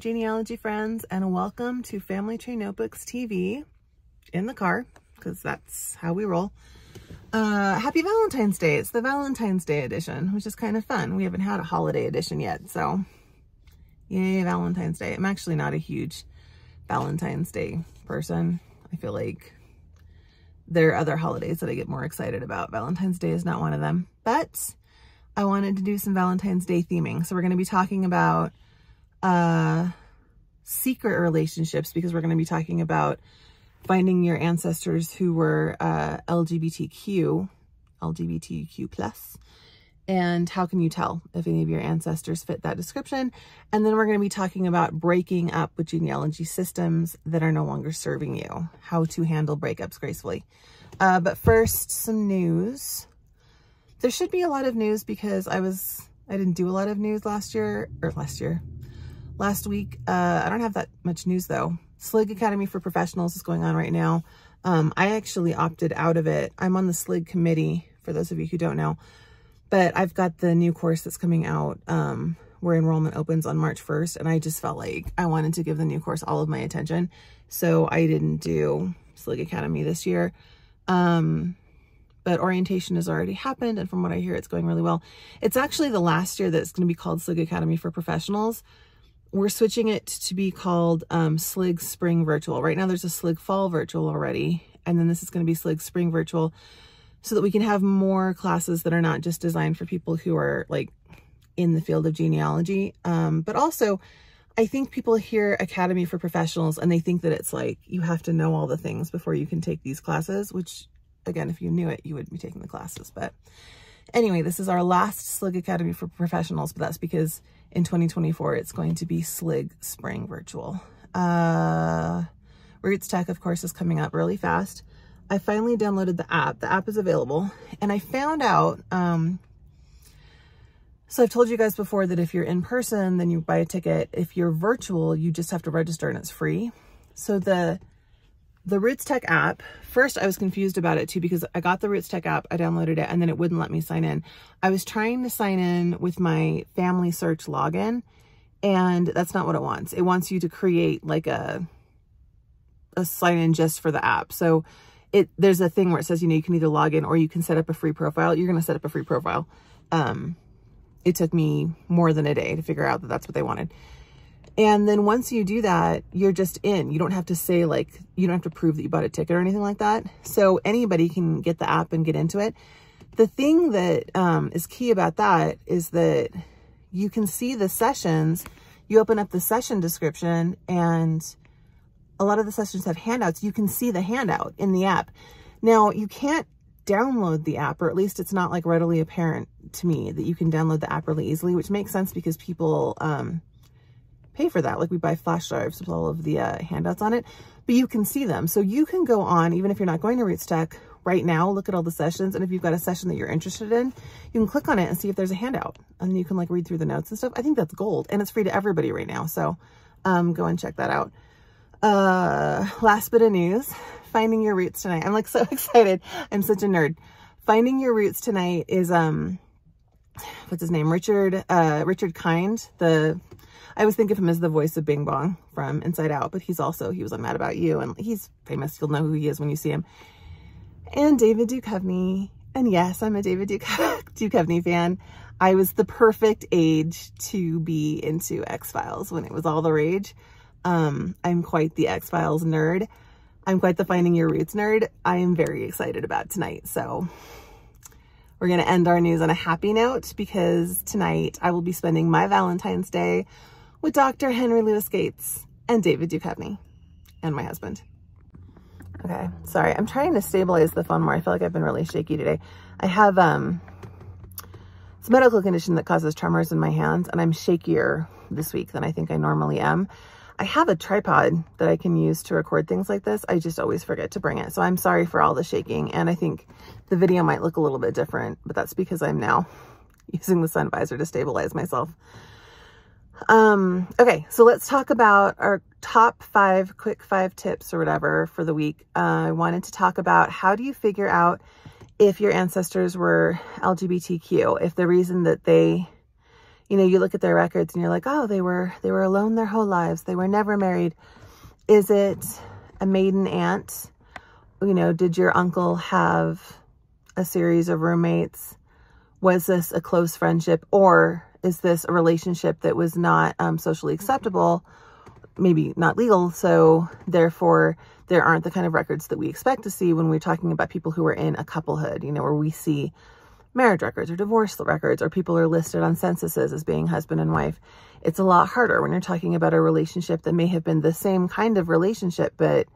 genealogy friends, and welcome to Family Tree Notebooks TV in the car, because that's how we roll. Uh, happy Valentine's Day. It's the Valentine's Day edition, which is kind of fun. We haven't had a holiday edition yet, so yay, Valentine's Day. I'm actually not a huge Valentine's Day person. I feel like there are other holidays that I get more excited about. Valentine's Day is not one of them, but I wanted to do some Valentine's Day theming. So we're going to be talking about uh, secret relationships because we're going to be talking about finding your ancestors who were uh, LGBTQ, LGBTQ plus, and how can you tell if any of your ancestors fit that description? And then we're going to be talking about breaking up with genealogy systems that are no longer serving you, how to handle breakups gracefully. Uh, but first, some news. There should be a lot of news because I was, I didn't do a lot of news last year, or last year, last week. Uh, I don't have that much news though. SLIG Academy for Professionals is going on right now. Um, I actually opted out of it. I'm on the SLIG committee, for those of you who don't know. But I've got the new course that's coming out um, where enrollment opens on March 1st. And I just felt like I wanted to give the new course all of my attention. So I didn't do SLIG Academy this year. Um, but orientation has already happened. And from what I hear, it's going really well. It's actually the last year that it's going to be called SLIG Academy for Professionals we're switching it to be called um, SLIG Spring Virtual. Right now there's a SLIG Fall Virtual already, and then this is going to be SLIG Spring Virtual so that we can have more classes that are not just designed for people who are like in the field of genealogy. Um, but also, I think people hear Academy for Professionals and they think that it's like you have to know all the things before you can take these classes, which again, if you knew it, you would be taking the classes. But anyway, this is our last SLIG Academy for Professionals, but that's because in 2024, it's going to be SLIG Spring Virtual. Uh, Roots Tech, of course, is coming up really fast. I finally downloaded the app. The app is available. And I found out, um, so I've told you guys before that if you're in person, then you buy a ticket. If you're virtual, you just have to register and it's free. So the the Roots Tech app, first I was confused about it too because I got the Roots Tech app, I downloaded it, and then it wouldn't let me sign in. I was trying to sign in with my family search login, and that's not what it wants. It wants you to create like a, a sign in just for the app. So it there's a thing where it says, you know, you can either log in or you can set up a free profile. You're going to set up a free profile. Um, it took me more than a day to figure out that that's what they wanted. And then once you do that, you're just in. You don't have to say like, you don't have to prove that you bought a ticket or anything like that. So anybody can get the app and get into it. The thing that um, is key about that is that you can see the sessions. You open up the session description and a lot of the sessions have handouts. You can see the handout in the app. Now you can't download the app, or at least it's not like readily apparent to me that you can download the app really easily, which makes sense because people, um, pay for that. Like we buy flash drives with all of the uh, handouts on it, but you can see them. So you can go on, even if you're not going to Roots Tech right now, look at all the sessions. And if you've got a session that you're interested in, you can click on it and see if there's a handout and you can like read through the notes and stuff. I think that's gold and it's free to everybody right now. So um, go and check that out. Uh, last bit of news, finding your roots tonight. I'm like so excited. I'm such a nerd. Finding your roots tonight is, um, what's his name? Richard, uh, Richard Kind, the I always think of him as the voice of Bing Bong from Inside Out, but he's also, he was on Mad About You, and he's famous. You'll know who he is when you see him. And David Duchovny. And yes, I'm a David Duke Duchovny fan. I was the perfect age to be into X-Files when it was all the rage. Um, I'm quite the X-Files nerd. I'm quite the Finding Your Roots nerd. I am very excited about tonight. So we're going to end our news on a happy note because tonight I will be spending my Valentine's Day with Dr. Henry Louis Gates and David Duchovny and my husband. Okay, sorry. I'm trying to stabilize the phone more. I feel like I've been really shaky today. I have um, it's a medical condition that causes tremors in my hands, and I'm shakier this week than I think I normally am. I have a tripod that I can use to record things like this. I just always forget to bring it. So I'm sorry for all the shaking. And I think the video might look a little bit different, but that's because I'm now using the sun visor to stabilize myself. Um, okay, so let's talk about our top five quick five tips or whatever for the week. Uh, I wanted to talk about how do you figure out if your ancestors were LGBTQ, if the reason that they, you know, you look at their records and you're like, oh, they were, they were alone their whole lives. They were never married. Is it a maiden aunt? You know, did your uncle have a series of roommates? Was this a close friendship or is this a relationship that was not um, socially acceptable, maybe not legal? So therefore there aren't the kind of records that we expect to see when we're talking about people who are in a couplehood, you know, where we see marriage records or divorce records or people are listed on censuses as being husband and wife. It's a lot harder when you're talking about a relationship that may have been the same kind of relationship, but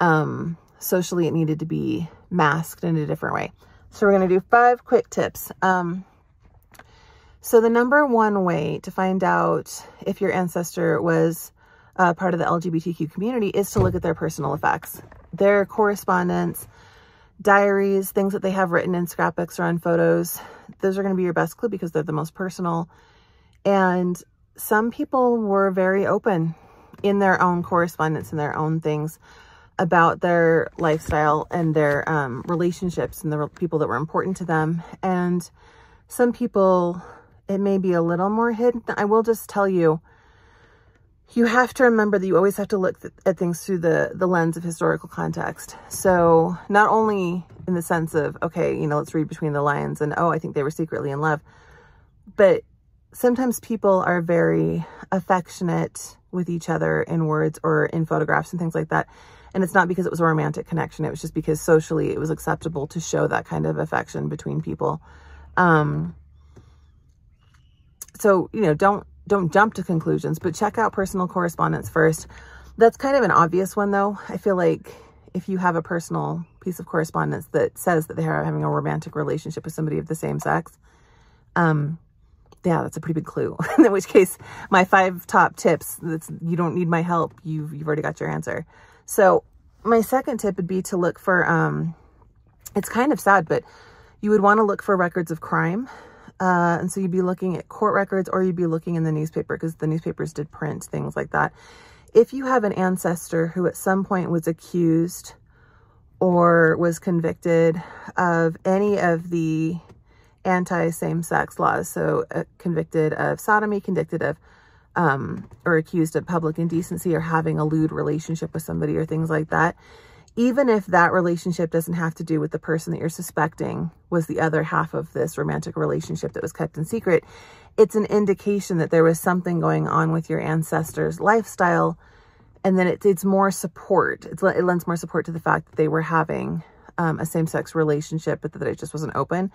um, socially it needed to be masked in a different way. So we're going to do five quick tips. Um, so the number one way to find out if your ancestor was uh, part of the LGBTQ community is to look at their personal effects, their correspondence, diaries, things that they have written in scrapbooks or on photos. Those are going to be your best clue because they're the most personal. And some people were very open in their own correspondence and their own things about their lifestyle and their um, relationships and the people that were important to them. And some people, it may be a little more hidden. I will just tell you, you have to remember that you always have to look at things through the, the lens of historical context. So not only in the sense of, okay, you know, let's read between the lines and, oh, I think they were secretly in love, but sometimes people are very affectionate with each other in words or in photographs and things like that. And it's not because it was a romantic connection. It was just because socially it was acceptable to show that kind of affection between people. Um, so, you know, don't, don't jump to conclusions, but check out personal correspondence first. That's kind of an obvious one though. I feel like if you have a personal piece of correspondence that says that they are having a romantic relationship with somebody of the same sex, um, yeah, that's a pretty big clue. in which case, my five top tips, that's, you don't need my help. You've, you've already got your answer. So my second tip would be to look for, um, it's kind of sad, but you would want to look for records of crime. Uh, and so you'd be looking at court records or you'd be looking in the newspaper because the newspapers did print things like that. If you have an ancestor who at some point was accused or was convicted of any of the anti-same-sex laws, so uh, convicted of sodomy, convicted of um, or accused of public indecency or having a lewd relationship with somebody or things like that, even if that relationship doesn't have to do with the person that you're suspecting was the other half of this romantic relationship that was kept in secret, it's an indication that there was something going on with your ancestors' lifestyle. And then it, it's more support. It's, it lends more support to the fact that they were having um, a same-sex relationship, but that it just wasn't open.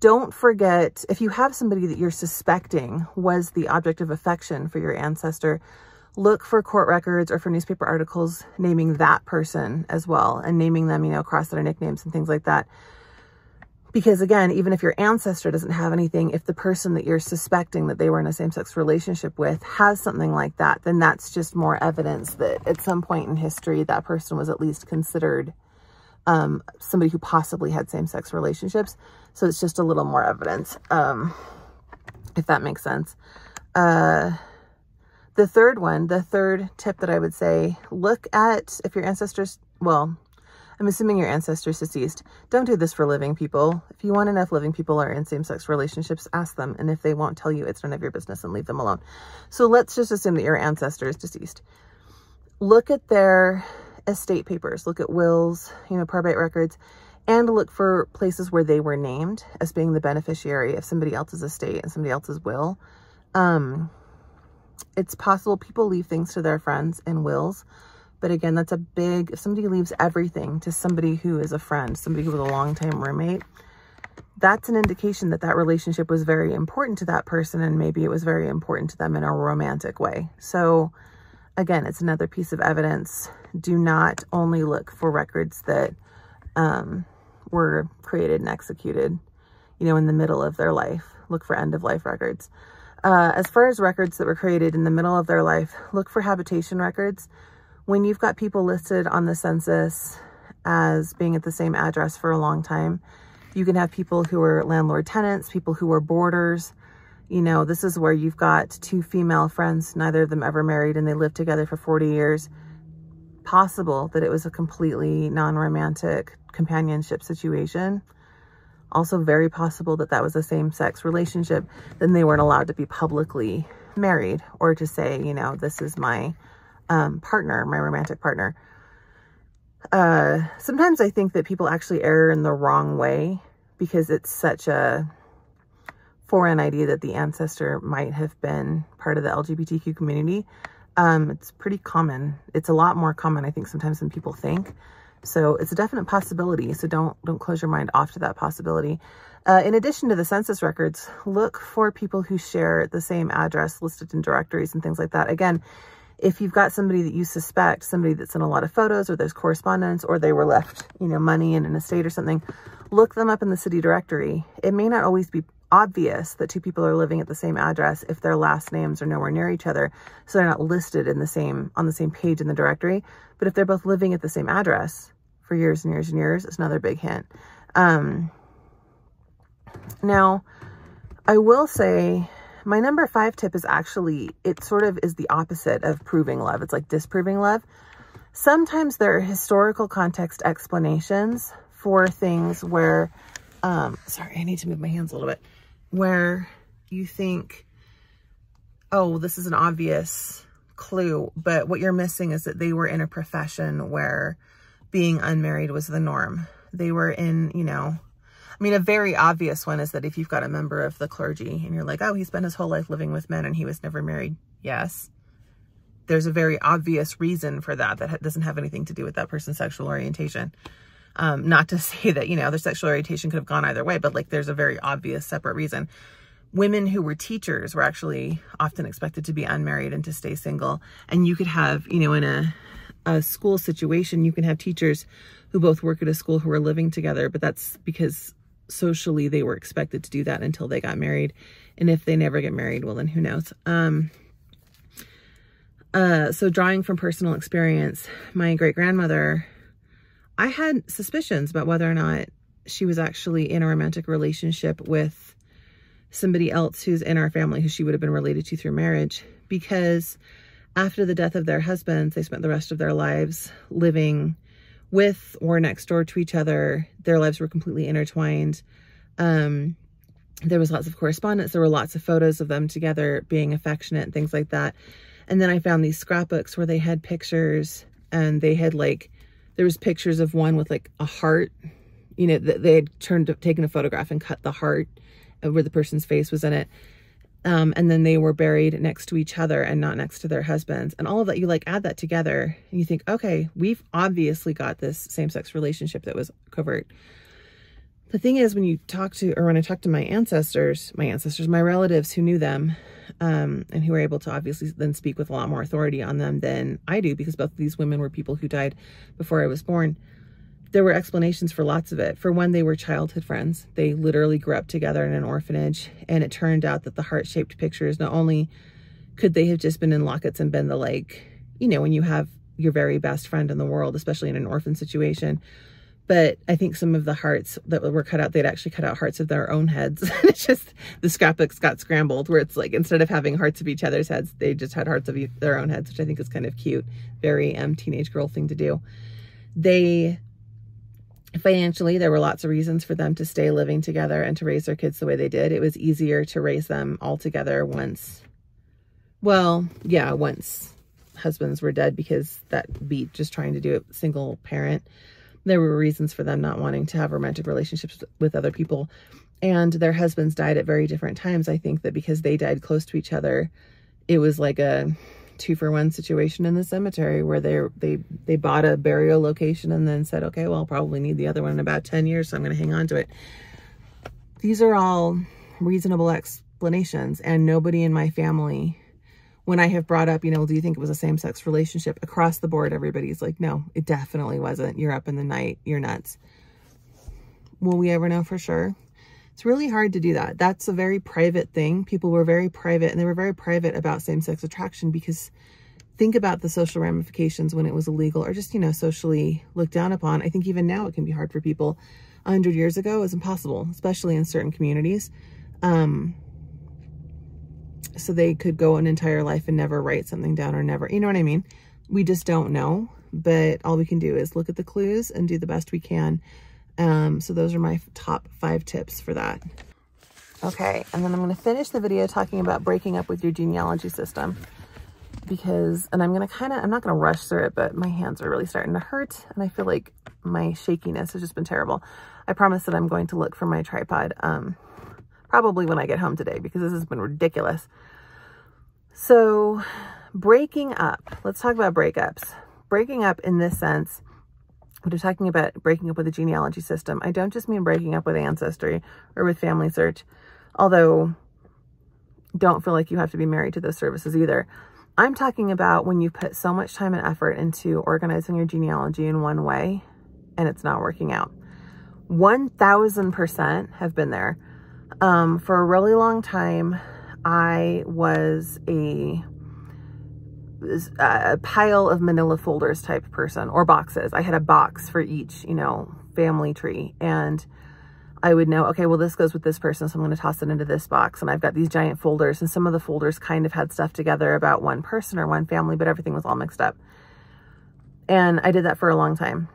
Don't forget, if you have somebody that you're suspecting was the object of affection for your ancestor, look for court records or for newspaper articles naming that person as well and naming them, you know, across their nicknames and things like that. Because again, even if your ancestor doesn't have anything, if the person that you're suspecting that they were in a same-sex relationship with has something like that, then that's just more evidence that at some point in history, that person was at least considered um, somebody who possibly had same-sex relationships. So it's just a little more evidence, um, if that makes sense. Uh, the third one, the third tip that I would say, look at if your ancestors, well, I'm assuming your ancestors deceased. Don't do this for living people. If you want enough living people are in same-sex relationships, ask them. And if they won't tell you, it's none of your business and leave them alone. So let's just assume that your ancestor is deceased. Look at their estate papers. Look at wills, you know, probate records, and look for places where they were named as being the beneficiary of somebody else's estate and somebody else's will. Um, it's possible people leave things to their friends in wills. But again, that's a big, if somebody leaves everything to somebody who is a friend, somebody who was a long-time roommate, that's an indication that that relationship was very important to that person and maybe it was very important to them in a romantic way. So again, it's another piece of evidence. Do not only look for records that um, were created and executed, you know, in the middle of their life. Look for end-of-life records. Uh, as far as records that were created in the middle of their life, look for habitation records. When you've got people listed on the census as being at the same address for a long time, you can have people who are landlord tenants, people who are boarders. You know, this is where you've got two female friends, neither of them ever married, and they lived together for 40 years. Possible that it was a completely non-romantic companionship situation Also very possible that that was a same-sex relationship. Then they weren't allowed to be publicly married or to say, you know, this is my um, partner, my romantic partner. Uh, sometimes I think that people actually err in the wrong way because it's such a foreign idea that the ancestor might have been part of the LGBTQ community. Um, it's pretty common. It's a lot more common, I think, sometimes than people think. So it's a definite possibility. So don't don't close your mind off to that possibility. Uh, in addition to the census records, look for people who share the same address listed in directories and things like that. Again, if you've got somebody that you suspect, somebody that's in a lot of photos or there's correspondence or they were left, you know, money in an estate or something, look them up in the city directory. It may not always be obvious that two people are living at the same address if their last names are nowhere near each other. So they're not listed in the same, on the same page in the directory. But if they're both living at the same address for years and years and years, it's another big hint. Um, now, I will say my number five tip is actually, it sort of is the opposite of proving love. It's like disproving love. Sometimes there are historical context explanations for things where, um, sorry, I need to move my hands a little bit, where you think, oh, this is an obvious clue, but what you're missing is that they were in a profession where being unmarried was the norm. They were in, you know, I mean, a very obvious one is that if you've got a member of the clergy and you're like, oh, he spent his whole life living with men and he was never married. Yes. There's a very obvious reason for that that doesn't have anything to do with that person's sexual orientation. Um, not to say that, you know, their sexual orientation could have gone either way, but like there's a very obvious separate reason. Women who were teachers were actually often expected to be unmarried and to stay single. And you could have, you know, in a, a school situation, you can have teachers who both work at a school who are living together, but that's because socially they were expected to do that until they got married. And if they never get married, well, then who knows? Um, uh, so drawing from personal experience, my great grandmother, I had suspicions about whether or not she was actually in a romantic relationship with somebody else who's in our family who she would have been related to through marriage because after the death of their husbands, they spent the rest of their lives living with or next door to each other. Their lives were completely intertwined. Um, there was lots of correspondence. There were lots of photos of them together being affectionate and things like that. And then I found these scrapbooks where they had pictures and they had like, there was pictures of one with like a heart, you know, that they had turned, taken a photograph and cut the heart where the person's face was in it. Um, and then they were buried next to each other and not next to their husbands. And all of that, you like add that together and you think, okay, we've obviously got this same-sex relationship that was covert. The thing is, when you talk to, or when I talk to my ancestors, my ancestors, my relatives who knew them, um, and who were able to obviously then speak with a lot more authority on them than I do, because both of these women were people who died before I was born there were explanations for lots of it. For one, they were childhood friends. They literally grew up together in an orphanage. And it turned out that the heart-shaped pictures, not only could they have just been in lockets and been the like, you know, when you have your very best friend in the world, especially in an orphan situation. But I think some of the hearts that were cut out, they'd actually cut out hearts of their own heads. it's just the scrapbooks got scrambled where it's like, instead of having hearts of each other's heads, they just had hearts of their own heads, which I think is kind of cute. Very um, teenage girl thing to do. They financially, there were lots of reasons for them to stay living together and to raise their kids the way they did. It was easier to raise them all together once, well, yeah, once husbands were dead because that beat just trying to do it single parent. There were reasons for them not wanting to have romantic relationships with other people. And their husbands died at very different times. I think that because they died close to each other, it was like a two for one situation in the cemetery where they they they bought a burial location and then said, okay, well, I'll probably need the other one in about 10 years, so I'm going to hang on to it. These are all reasonable explanations and nobody in my family, when I have brought up, you know, do you think it was a same-sex relationship? Across the board, everybody's like, no, it definitely wasn't. You're up in the night. You're nuts. Will we ever know for sure? It's really hard to do that. That's a very private thing. People were very private and they were very private about same-sex attraction because think about the social ramifications when it was illegal or just, you know, socially looked down upon. I think even now it can be hard for people. A hundred years ago is impossible, especially in certain communities. Um, so they could go an entire life and never write something down or never, you know what I mean? We just don't know, but all we can do is look at the clues and do the best we can Um, so those are my top five tips for that. Okay, and then I'm going to finish the video talking about breaking up with your genealogy system because, and I'm going to kind of, I'm not going to rush through it, but my hands are really starting to hurt and I feel like my shakiness has just been terrible. I promise that I'm going to look for my tripod um, probably when I get home today because this has been ridiculous. So breaking up, let's talk about breakups. Breaking up in this sense, when you're talking about breaking up with a genealogy system, I don't just mean breaking up with Ancestry or with Family Search, although don't feel like you have to be married to those services either. I'm talking about when you put so much time and effort into organizing your genealogy in one way and it's not working out. 1000% have been there. Um, for a really long time, I was a, a pile of manila folders type person or boxes. I had a box for each, you know, family tree and I would know, okay, well, this goes with this person, so I'm going to toss it into this box. And I've got these giant folders, and some of the folders kind of had stuff together about one person or one family, but everything was all mixed up. And I did that for a long time.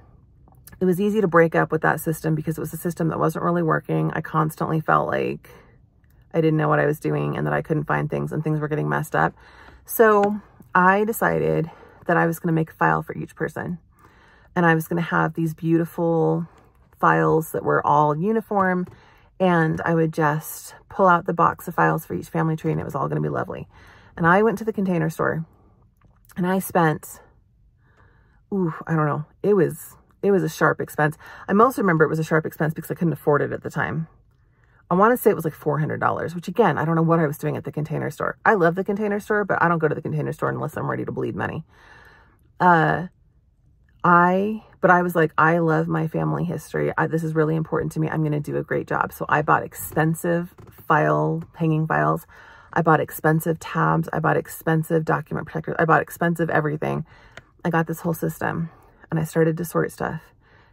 It was easy to break up with that system because it was a system that wasn't really working. I constantly felt like I didn't know what I was doing and that I couldn't find things and things were getting messed up. So I decided that I was going to make a file for each person. And I was going to have these beautiful files that were all uniform. And I would just pull out the box of files for each family tree and it was all going to be lovely. And I went to the container store and I spent, ooh, I don't know. It was, it was a sharp expense. I most remember it was a sharp expense because I couldn't afford it at the time. I want to say it was like $400, which again, I don't know what I was doing at the container store. I love the container store, but I don't go to the container store unless I'm ready to bleed money. Uh, I, but I was like, I love my family history. I, this is really important to me. I'm going to do a great job. So I bought expensive file, hanging files. I bought expensive tabs. I bought expensive document protectors. I bought expensive everything. I got this whole system and I started to sort stuff.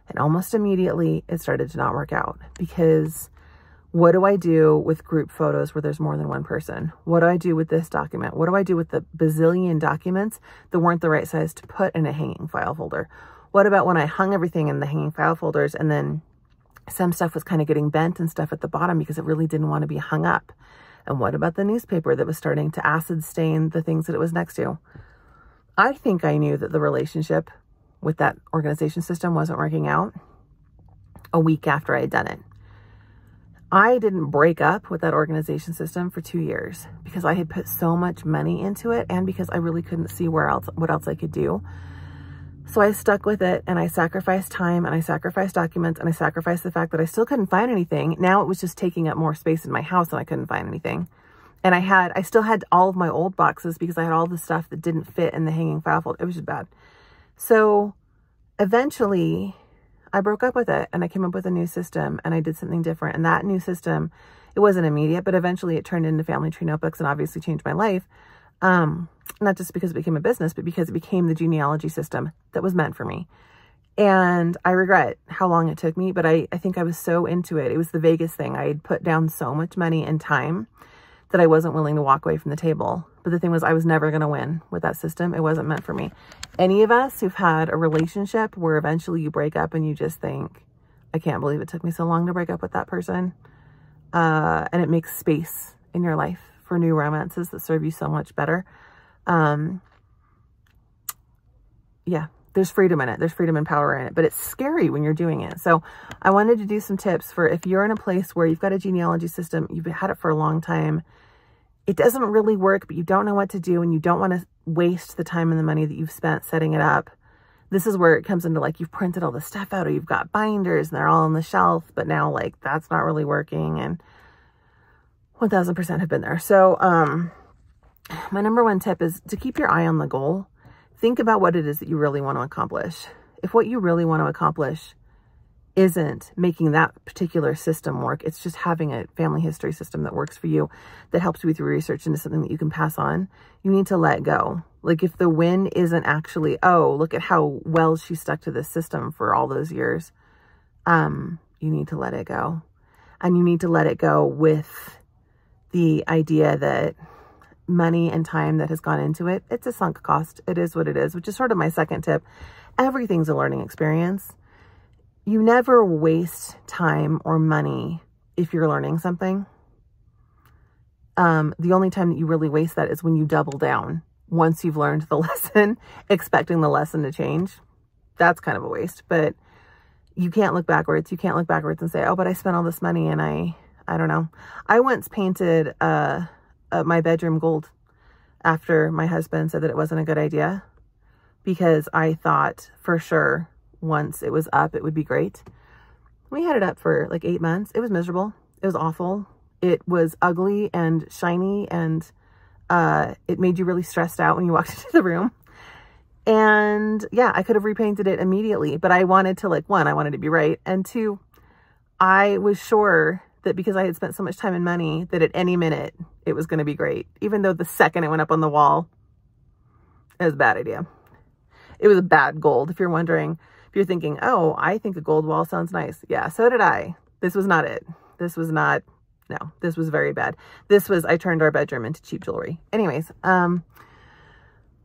And almost immediately it started to not work out because what do I do with group photos where there's more than one person? What do I do with this document? What do I do with the bazillion documents that weren't the right size to put in a hanging file folder? What about when I hung everything in the hanging file folders and then some stuff was kind of getting bent and stuff at the bottom because it really didn't want to be hung up? And what about the newspaper that was starting to acid stain the things that it was next to? I think I knew that the relationship with that organization system wasn't working out a week after I had done it. I didn't break up with that organization system for two years because I had put so much money into it and because I really couldn't see where else, what else I could do. So I stuck with it and I sacrificed time and I sacrificed documents and I sacrificed the fact that I still couldn't find anything. Now it was just taking up more space in my house and I couldn't find anything. And I had, I still had all of my old boxes because I had all the stuff that didn't fit in the hanging file folder. It was just bad. So eventually I broke up with it and I came up with a new system and I did something different. And that new system, it wasn't immediate, but eventually it turned into Family Tree Notebooks and obviously changed my life. Um, not just because it became a business, but because it became the genealogy system that was meant for me. And I regret how long it took me, but I, I think I was so into it. It was the Vegas thing. I had put down so much money and time that I wasn't willing to walk away from the table. But the thing was, I was never going to win with that system. It wasn't meant for me. Any of us who've had a relationship where eventually you break up and you just think, I can't believe it took me so long to break up with that person. Uh, and it makes space in your life for new romances that serve you so much better. Um, yeah, there's freedom in it. There's freedom and power in it, but it's scary when you're doing it. So I wanted to do some tips for if you're in a place where you've got a genealogy system, you've had it for a long time, it doesn't really work, but you don't know what to do and you don't want to waste the time and the money that you've spent setting it up. This is where it comes into like you've printed all the stuff out or you've got binders and they're all on the shelf, but now like that's not really working and 1000% have been there. So, um, my number one tip is to keep your eye on the goal. Think about what it is that you really want to accomplish. If what you really want to accomplish isn't making that particular system work. It's just having a family history system that works for you, that helps you with your research into something that you can pass on. You need to let go. Like if the win isn't actually, oh, look at how well she stuck to this system for all those years. Um, you need to let it go. And you need to let it go with the idea that money and time that has gone into it, it's a sunk cost. It is what it is, which is sort of my second tip. Everything's a learning experience you never waste time or money if you're learning something. Um, the only time that you really waste that is when you double down once you've learned the lesson, expecting the lesson to change. That's kind of a waste, but you can't look backwards. You can't look backwards and say, oh, but I spent all this money and I, I don't know. I once painted uh, uh, my bedroom gold after my husband said that it wasn't a good idea because I thought for sure once it was up, it would be great. We had it up for like eight months. It was miserable. It was awful. It was ugly and shiny and uh, it made you really stressed out when you walked into the room. And yeah, I could have repainted it immediately, but I wanted to like, one, I wanted to be right. And two, I was sure that because I had spent so much time and money that at any minute it was going to be great. Even though the second it went up on the wall, it was a bad idea. It was a bad gold. If you're wondering, if you're thinking, oh, I think a gold wall sounds nice. Yeah, so did I. This was not it. This was not no, this was very bad. This was, I turned our bedroom into cheap jewelry. Anyways, um,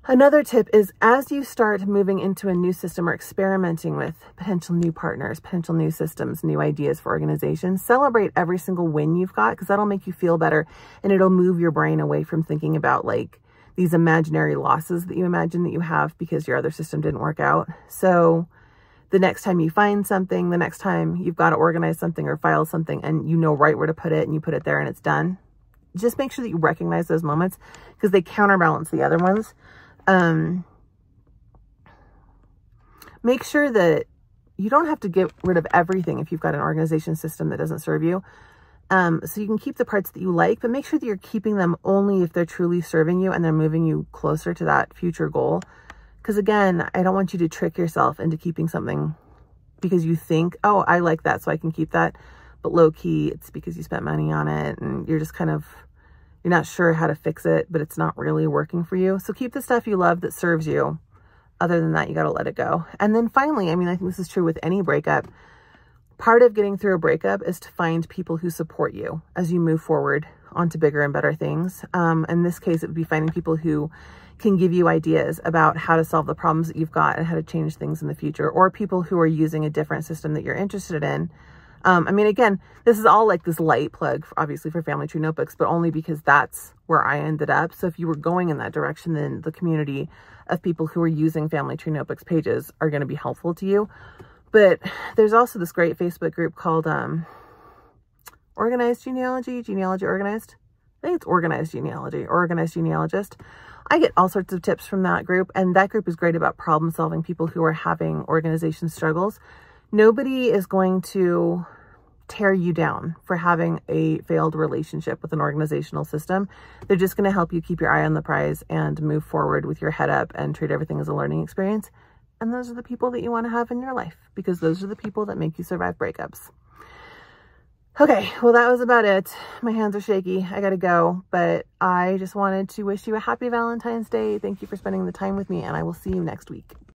another tip is as you start moving into a new system or experimenting with potential new partners, potential new systems, new ideas for organizations, celebrate every single win you've got because that'll make you feel better and it'll move your brain away from thinking about like these imaginary losses that you imagine that you have because your other system didn't work out. So the next time you find something, the next time you've got to organize something or file something and you know right where to put it and you put it there and it's done, just make sure that you recognize those moments because they counterbalance the other ones. Um, make sure that you don't have to get rid of everything if you've got an organization system that doesn't serve you. Um, so you can keep the parts that you like, but make sure that you're keeping them only if they're truly serving you and they're moving you closer to that future goal. Because again, I don't want you to trick yourself into keeping something because you think, oh, I like that, so I can keep that. But low key, it's because you spent money on it and you're just kind of, you're not sure how to fix it, but it's not really working for you. So keep the stuff you love that serves you. Other than that, you got to let it go. And then finally, I mean, I think this is true with any breakup. Part of getting through a breakup is to find people who support you as you move forward onto bigger and better things. Um, in this case, it would be finding people who can give you ideas about how to solve the problems that you've got and how to change things in the future, or people who are using a different system that you're interested in. Um, I mean, again, this is all like this light plug, obviously, for Family Tree Notebooks, but only because that's where I ended up. So if you were going in that direction, then the community of people who are using Family Tree Notebooks pages are going to be helpful to you. But there's also this great Facebook group called um, Organized Genealogy, Genealogy Organized. I think it's Organized Genealogy, Organized Genealogist. I get all sorts of tips from that group, and that group is great about problem solving people who are having organization struggles. Nobody is going to tear you down for having a failed relationship with an organizational system. They're just going to help you keep your eye on the prize and move forward with your head up and treat everything as a learning experience. And those are the people that you want to have in your life because those are the people that make you survive breakups. Okay, well, that was about it. My hands are shaky. I gotta go, but I just wanted to wish you a happy Valentine's Day. Thank you for spending the time with me, and I will see you next week.